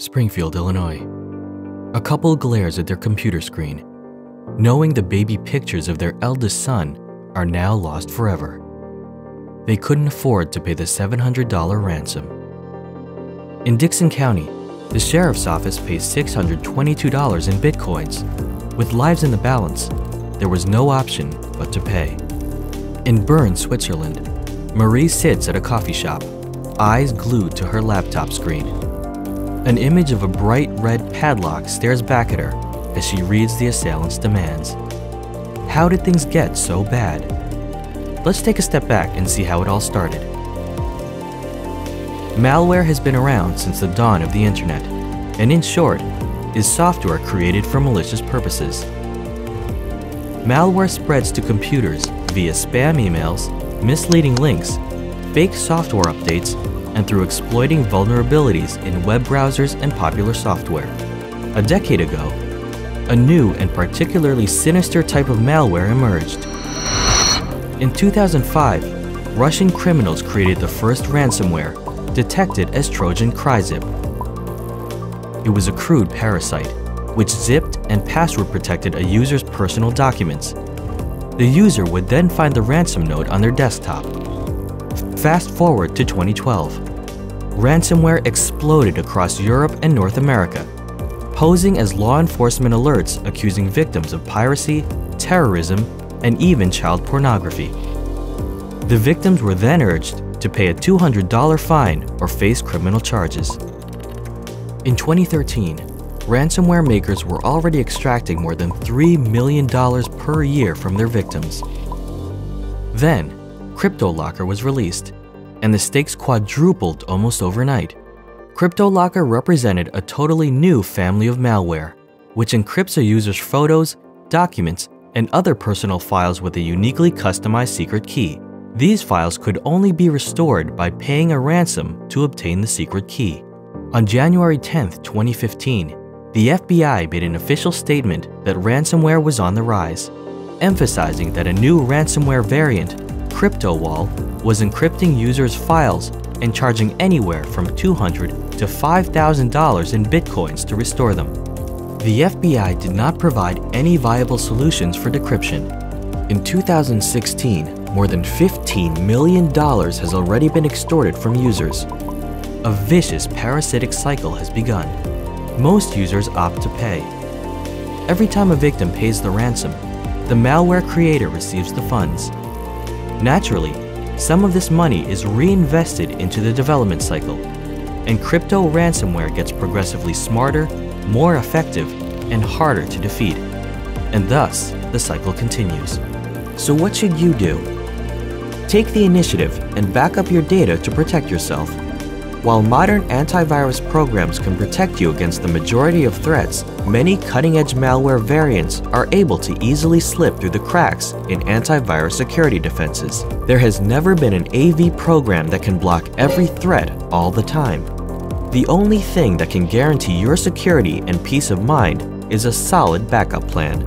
Springfield, Illinois. A couple glares at their computer screen, knowing the baby pictures of their eldest son are now lost forever. They couldn't afford to pay the $700 ransom. In Dickson County, the sheriff's office pays $622 in bitcoins. With lives in the balance, there was no option but to pay. In Bern, Switzerland, Marie sits at a coffee shop, eyes glued to her laptop screen. An image of a bright red padlock stares back at her as she reads the assailant's demands. How did things get so bad? Let's take a step back and see how it all started. Malware has been around since the dawn of the internet, and in short, is software created for malicious purposes. Malware spreads to computers via spam emails, misleading links, fake software updates, and through exploiting vulnerabilities in web browsers and popular software. A decade ago, a new and particularly sinister type of malware emerged. In 2005, Russian criminals created the first ransomware, detected as Trojan Cryzip. It was a crude parasite, which zipped and password protected a user's personal documents. The user would then find the ransom note on their desktop. Fast forward to 2012. Ransomware exploded across Europe and North America, posing as law enforcement alerts accusing victims of piracy, terrorism, and even child pornography. The victims were then urged to pay a $200 fine or face criminal charges. In 2013, ransomware makers were already extracting more than $3 million per year from their victims. Then, CryptoLocker was released, and the stakes quadrupled almost overnight. CryptoLocker represented a totally new family of malware, which encrypts a user's photos, documents, and other personal files with a uniquely customized secret key. These files could only be restored by paying a ransom to obtain the secret key. On January 10, 2015, the FBI made an official statement that ransomware was on the rise, emphasizing that a new ransomware variant, CryptoWall, was encrypting users' files and charging anywhere from 200 to $5,000 in bitcoins to restore them. The FBI did not provide any viable solutions for decryption. In 2016, more than $15 million has already been extorted from users. A vicious parasitic cycle has begun. Most users opt to pay. Every time a victim pays the ransom, the malware creator receives the funds. Naturally, some of this money is reinvested into the development cycle, and crypto ransomware gets progressively smarter, more effective, and harder to defeat. And thus, the cycle continues. So what should you do? Take the initiative and back up your data to protect yourself. While modern antivirus programs can protect you against the majority of threats, many cutting-edge malware variants are able to easily slip through the cracks in antivirus security defenses. There has never been an AV program that can block every threat all the time. The only thing that can guarantee your security and peace of mind is a solid backup plan.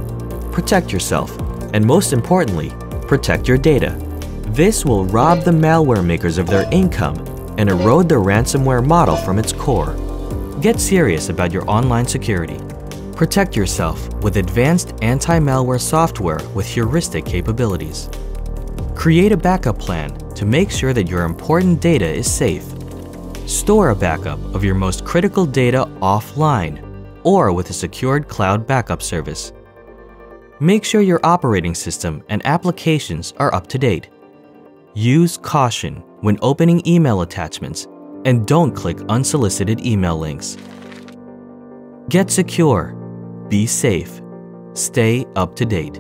Protect yourself, and most importantly, protect your data. This will rob the malware makers of their income and erode the ransomware model from its core. Get serious about your online security. Protect yourself with advanced anti-malware software with heuristic capabilities. Create a backup plan to make sure that your important data is safe. Store a backup of your most critical data offline or with a secured cloud backup service. Make sure your operating system and applications are up to date. Use caution when opening email attachments and don't click unsolicited email links. Get secure, be safe, stay up to date.